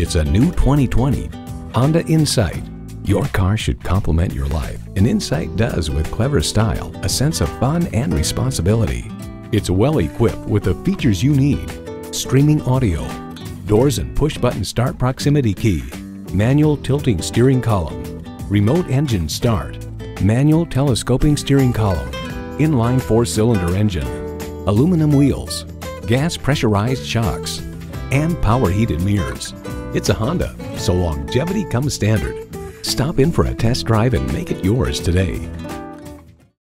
It's a new 2020 Honda Insight. Your car should complement your life, and Insight does with clever style, a sense of fun and responsibility. It's well equipped with the features you need. Streaming audio, doors and push-button start proximity key, manual tilting steering column, remote engine start, manual telescoping steering column, inline four-cylinder engine, aluminum wheels, gas pressurized shocks, and power heated mirrors. It's a Honda, so longevity comes standard. Stop in for a test drive and make it yours today.